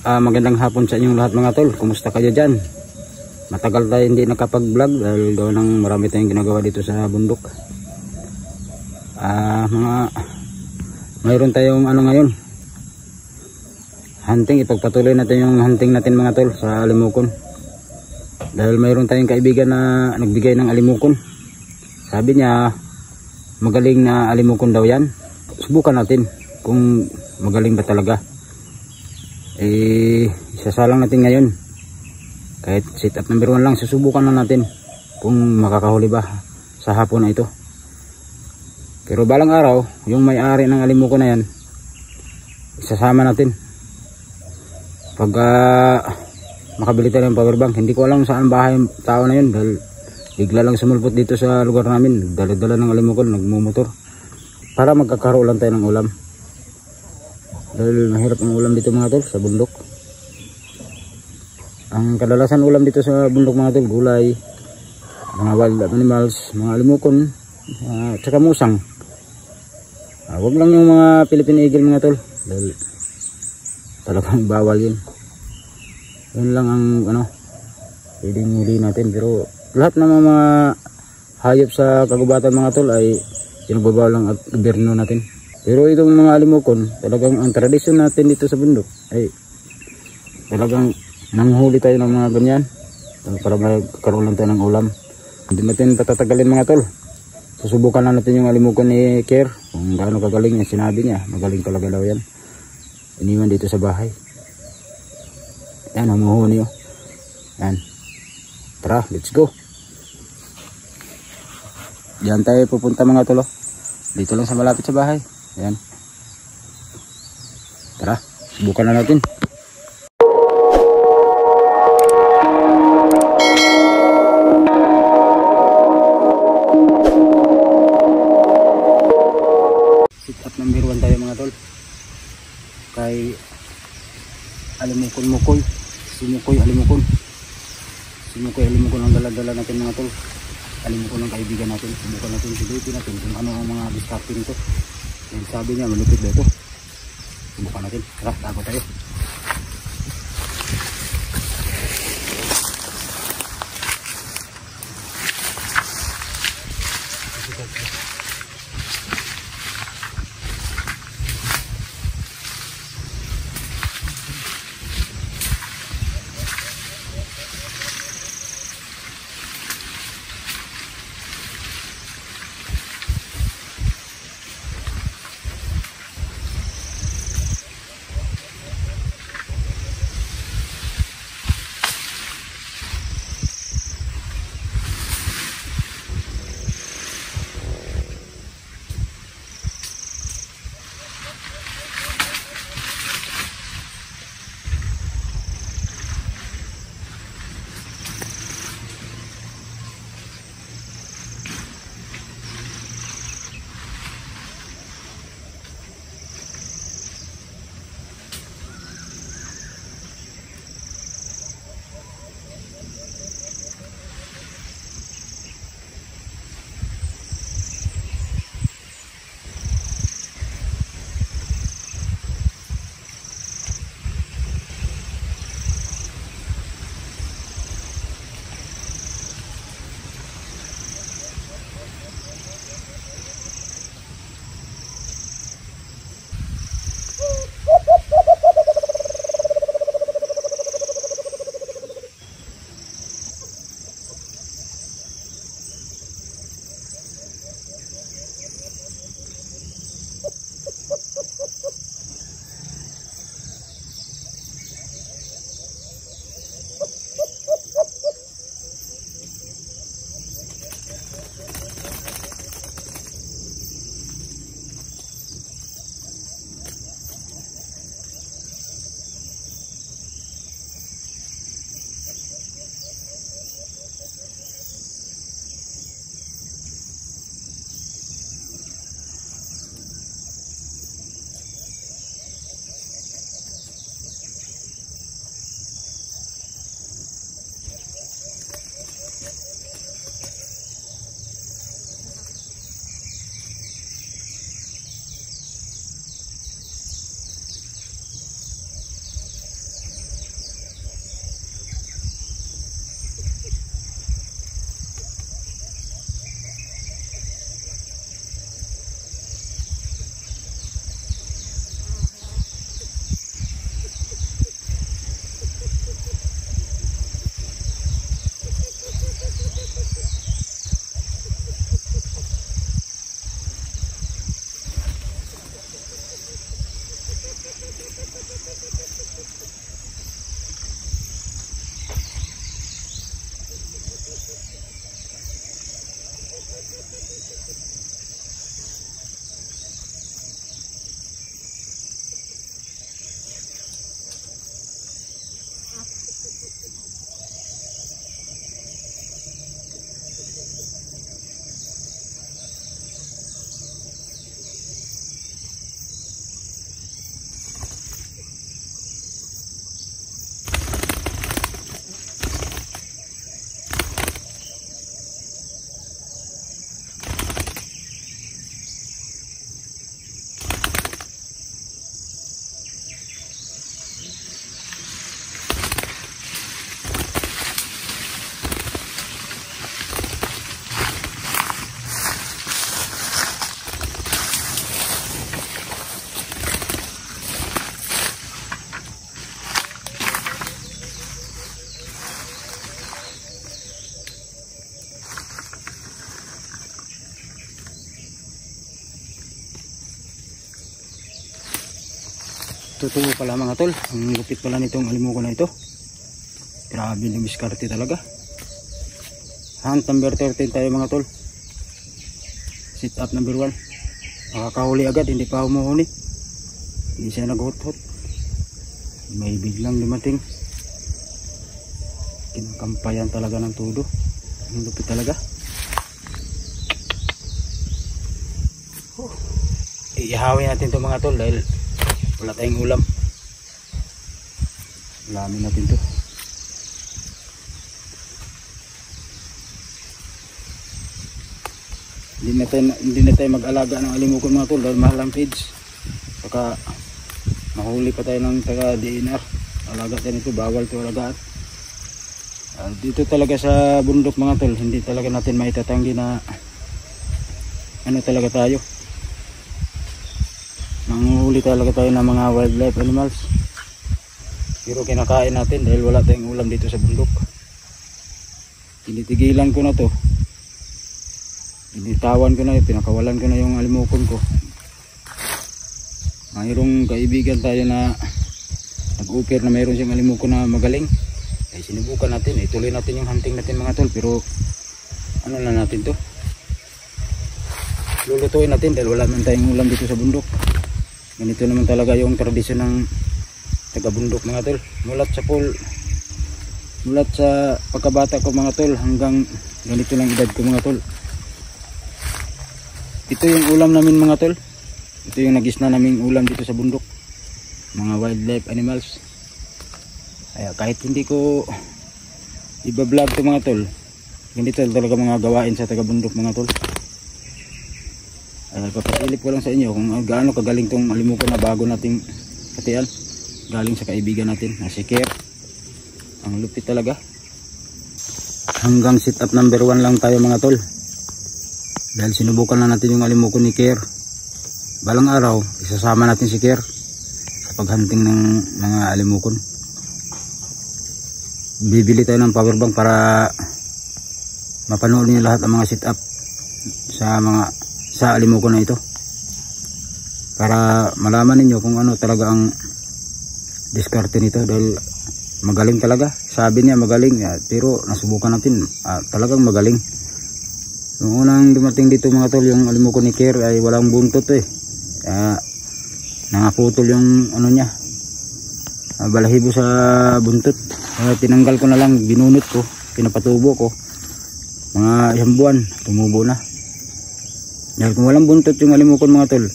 Ah, magandang hapon sa inyong lahat mga tol. Kumusta kayo dyan? Matagal tayo hindi nakapag-vlog dahil gawa ng marami tayong ginagawa dito sa bundok. Ah, mga mayroon tayong ano ngayon. Hunting, ipagpatuloy natin yung hunting natin mga tol sa Alimukon. Dahil mayroon tayong kaibigan na nagbigay ng Alimukon. Sabi niya, magaling na Alimukon daw yan. Subukan natin kung magaling ba talaga eh isasalang natin ngayon. Kahit sit up number 1 lang susubukan na natin kung makakahuli ba sa hapon na ito. Pero balang araw yung may-ari ng alimuko na yan isasama natin. Pag uh, makabili tayo ng power bank hindi ko alam saan bahay tao na yun dahil bigla lang sumulpot dito sa lugar namin. Dala-dala ng alimuko nagmumotor. Para magkakaroon lang tayo ng ulam dahil mahirap ang ulam dito mga tol sa bundok. Ang kadalasan ulam dito sa bundok mga tol gulay mga wild animals mga alimukon uh, tsaka musang. Uh, wag lang yung mga Philippine Eagle mga tol. Dahil talagang bawal yun. Yun lang ang ano pwedeng huli natin. Pero lahat ng mga hayop sa kagubatan mga tol ay pinagbabawal ng gobyerno natin pero itong mga alimukon, talagang ang tradisyon natin dito sa bundok ay talagang nanghuli tayo ng mga ganyan para magkaroon lang tayo ng ulam. Hindi natin patatagalin mga tol. Susubukan na natin yung alimukon ni Kier kung gaano kagaling niya. Sinabi niya, magaling talaga daw yan. Iniwan dito sa bahay. Yan, humuhuni oh. Yan. Tara, let's go. Diyan tayo pupunta mga tolo. Dito lang sa malapit sa bahay. Ayan. Tara, subukan na natin. Sit up number 1 tayo mga tol. Kay alimukon-mukol. Simukoy alimukon. Simukoy alimukon ang dala-dala natin mga tol. Alimukon ang kaibigan natin. Subukan natin, subukin natin kung ano ang mga diskarte nito. Yung sabi niya malupit daw ito. Subukan natin. Tara, tago tayo. Totoo pala mga tol, ang lupit pala nitong alimuko na ito. Grabe yung diskarte talaga. Hunt number 13 tayo mga tol. Sit up number 1. Nakakahuli agad, hindi pa humuhuni. Hindi siya naghot-hot. May biglang lumating. Kinakampayan talaga ng tudo. Ang lupit talaga. Oh. Ihawin natin to mga tol dahil wala tayong ulam. Ulamin natin to. hindi na tayo, hindi na tayo mag-alaga ng alimukon mga tol dahil mahal ang feeds saka mahuli pa tayo ng taga DNR alaga tayo nito bawal ito alagaan uh, dito talaga sa bundok mga tol hindi talaga natin maitatanggi na ano talaga tayo manghuli talaga tayo ng mga wildlife animals. Pero kinakain natin dahil wala tayong ulam dito sa bundok. Tinitigilan ko na to. Binitawan ko na pinakawalan ko na yung alimukon ko. Mayroong kaibigan tayo na nag-offer na mayroon siyang alimukon na magaling. Ay sinubukan natin. Ituloy natin yung hunting natin mga tol. Pero ano na natin to? Lulutuin natin dahil wala man tayong ulam dito sa bundok ganito naman talaga yung tradisyon ng taga bundok mga tol. Mulat sa pool. Mulat sa pagkabata ko mga tol hanggang ganito lang edad ko mga tol. Ito yung ulam namin mga tol. Ito yung nagisna naming ulam dito sa bundok. Mga wildlife animals. Kaya kahit hindi ko iba-vlog to mga tol ganito talaga mga gawain sa taga bundok mga tol ay papasilip ko lang sa inyo kung gaano kagaling tong alimuko na bago nating katian galing sa kaibigan natin na si Kier ang lupit talaga. Hanggang sit up number 1 lang tayo mga tol. Dahil sinubukan na natin yung alimuko ni Kier balang araw isasama natin si Kier sa paghunting ng mga alimukon bibili tayo ng power bank para mapanood niyo lahat ng mga sit up sa mga sa alimukon na ito para malaman ninyo kung ano talaga ang diskarte nito dahil magaling talaga sabi niya magaling pero nasubukan natin ah, talagang magaling Nung unang dumating dito mga tol, yung alimuko ni Kier ay walang buntot eh. Kaya nangaputol yung ano niya. Uh, balahibo sa buntot. Kaya tinanggal ko na lang, binunot ko, pinapatubo ko. Mga isang buwan, tumubo na. Dahil kung walang buntot yung alimukon mga tol,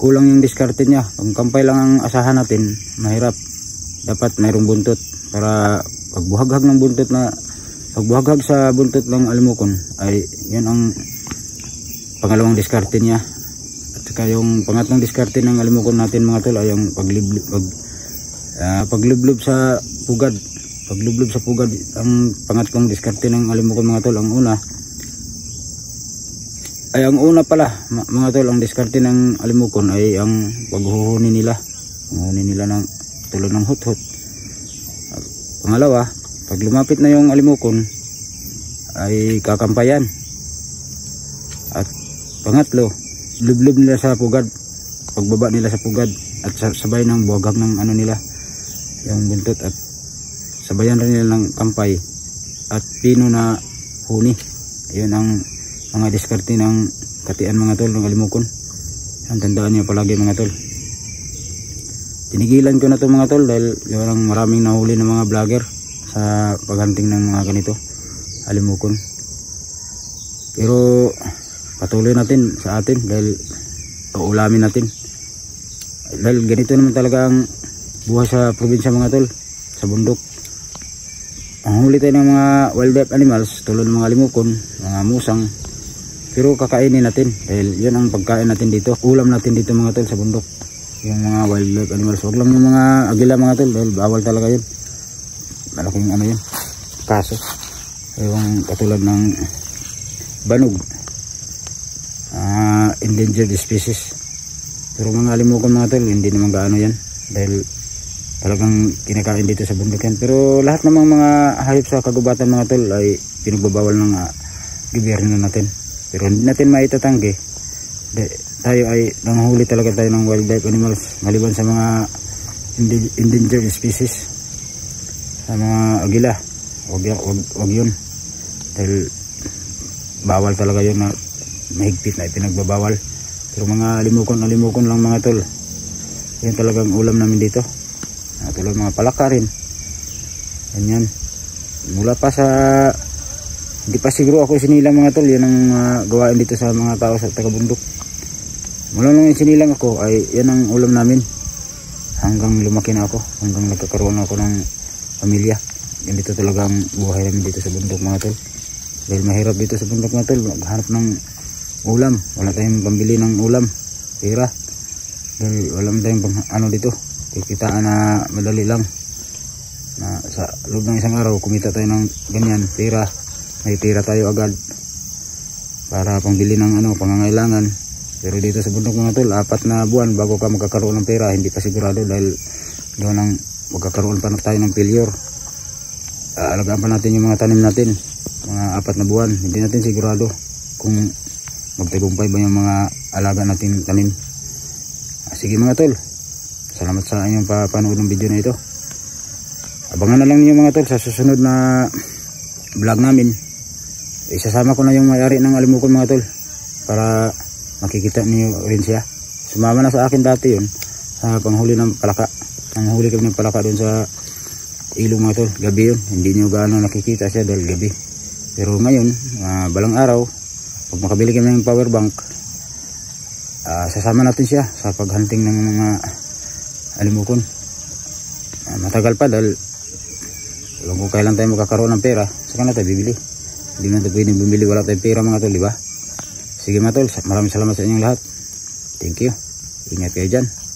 kulang yung diskarte niya. Kung kampay lang ang asahan natin, mahirap. Dapat mayroong buntot para pagbuhaghag ng buntot na pagbuhaghag sa buntot ng alimukon ay yun ang pangalawang diskarte niya at saka yung pangatlong diskarte ng alimukon natin mga tol ay yung pagliblob pag, uh, paglublob sa pugad paglublob sa pugad ang pangatlong diskarte ng alimukon mga tol ang una ay ang una pala mga tol ang diskarte ng alimukon ay ang paghuhuni nila. Paghuhuni nila ng tulad ng hut hut pangalawa pag lumapit na yung alimukon ay kakampayan. At pangatlo lublob nila sa pugad pagbaba nila sa pugad at sabay ng buwagag ng ano nila yung buntot at sabayan rin nila ng kampay at pino na huni. Ayun ang mga diskarte ng katian mga tol ng alimukon ang tandaan nyo palagi mga tol. Tinigilan ko na to mga tol dahil yung maraming nahuli ng mga vlogger sa paghanting ng mga ganito alimukon pero patuloy natin sa atin dahil uulamin natin. Dahil ganito naman talaga ang buhay sa probinsya mga tol sa bundok. Ang huli tayo ng mga wildlife animals tulad ng mga limukon mga musang pero kakainin natin dahil yan ang pagkain natin dito. Ulam natin dito mga tol sa bundok. Yung mga wildlife animals. Huwag lang yung mga agila mga tol dahil bawal talaga yun. Malaking ano yun kaso. Yung katulad ng banog. Uh, endangered species. Pero mga alimukon mga tol hindi naman gaano yan. Dahil talagang kinakain dito sa bundok yan. Pero lahat ng mga hayop sa kagubatan mga tol ay pinagbabawal ng uh, gobyerno natin pero hindi natin maitatanggi. Tayo ay nanghuli talaga tayo ng wildlife animals maliban sa mga endangered species. Sa mga agila wag, wag, wag yun. Dahil bawal talaga yun na mahigpit na ipinagbabawal. Pero mga limukon na limukon lang mga tol. Yan talagang ulam namin dito. Tulad mga palaka rin. Yan yan. Mula pa sa hindi pa siguro ako sinilang mga tol. Yan ang ah, gawain dito sa mga tao sa tagabundok. Mula nung sinilang ako ay yan ang ulam namin. Hanggang lumaki na ako. Hanggang nagkakaroon ako ng pamilya. Yan dito talagang buhay namin dito sa bundok mga tol. Dahil mahirap dito sa bundok mga tol maghanap ng ulam. Wala tayong pambili ng ulam. Pera. Dahil wala tayong pang, ano dito. Kikitaan na madali lang. Na sa loob ng isang araw kumita tayo ng ganyan pera may pera tayo agad. Para pangbili ng ano pangangailangan. Pero dito sa bundok mga tol apat na buwan bago ka magkakaroon ng pera hindi pa sigurado dahil doon ang magkakaroon pa na tayo ng failure. Aalagaan pa natin yung mga tanim natin mga apat na buwan. Hindi natin sigurado kung magtagumpay ba yung mga alaga nating tanim. Ah, sige mga tol salamat sa inyong papanood ng video na ito. Abangan na lang niyo mga tol sa susunod na vlog namin isasama ko na yung may-ari ng alimukon mga tol para makikita niyo rin siya. Sumama na sa akin dati yun sa panghuli ng palaka. Nanghuli kami ng palaka doon sa ilong mga tol. Gabi yun hindi niyo gaano nakikita siya dahil gabi. Pero ngayon ah, balang araw pag makabili kami ng power bank ah, sasama natin siya sa paghunting ng mga alimukon. Ah, matagal pa dahil ko kailan tayo magkakaroon ng pera saka na tayo bibili hindi na tayo pwedeng bumili. Wala tayong pera mga tol di ba? Sige mga tol maraming salamat sa inyong lahat. Thank you. Ingat kayo dyan